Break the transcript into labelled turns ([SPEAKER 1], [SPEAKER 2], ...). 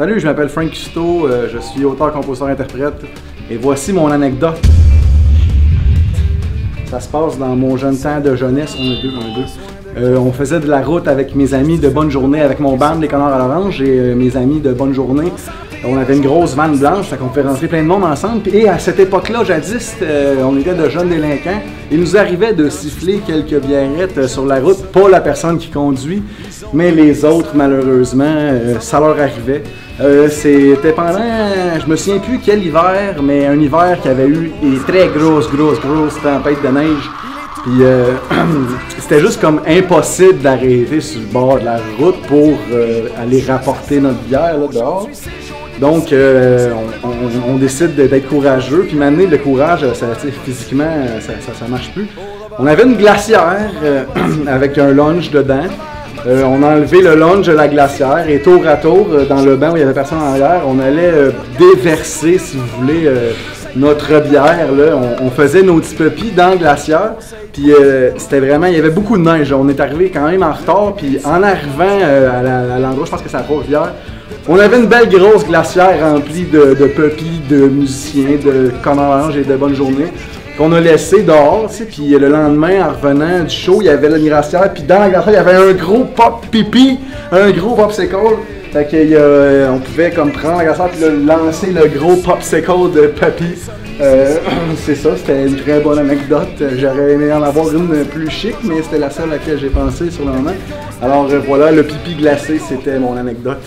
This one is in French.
[SPEAKER 1] Salut, je m'appelle Frank Custo, euh, je suis auteur, compositeur, interprète et voici mon anecdote. Ça se passe dans mon jeune temps de jeunesse, on est deux, un deux. Euh, on faisait de la route avec mes amis de bonne journée, avec mon band Les Connards à l'Orange et euh, mes amis de bonne journée. On avait une grosse vanne blanche, fait qu'on rentrer plein de monde ensemble. Et à cette époque-là, jadis, euh, on était de jeunes délinquants. Il nous arrivait de siffler quelques bièrettes euh, sur la route, pas la personne qui conduit, mais les autres, malheureusement, ça leur arrivait. C'était pendant, je me souviens plus quel hiver, mais un hiver qui avait eu des très grosses, grosses, grosses tempêtes de neige. Puis euh, c'était juste comme impossible d'arrêter sur le bord de la route pour euh, aller rapporter notre bière là, dehors. Donc euh, on, décide de- d'être courageux. Puis maintenant, le courage, ça, physiquement, ça, ça, marche plus. On avait une glacière euh, avec un lunch dedans. On a enlevé le lunch de la glacière et tour à tour, dans le banc où il y avait personne en arrière, on allait déverser, si vous voulez, notre bière. Là. On, faisait nos petits pupilles dans la glacière. Puis euh, c'était vraiment, il y avait beaucoup de neige. On est arrivé quand même en retard. Puis en arrivant euh, à l'endroit, je pense que c'est à Trois-Rivières, on avait une belle grosse glacière remplie de, de pupilles, de musiciens, de commandes et de bonnes journées qu'on a laissé dehors, puis le lendemain, en revenant du show, il y avait la puis dans la glacière, il y avait un gros pop pipi, un gros popsicle. Fait a- on pouvait comme prendre la glacière puis lancer le gros popsicle de papy. Euh, c'est ça, c'était une très bonne anecdote. J'aurais aimé en avoir une plus chic, mais c'était la seule à laquelle j'ai pensé sur le moment. Alors euh, voilà, le pipi glacé, c'était mon anecdote.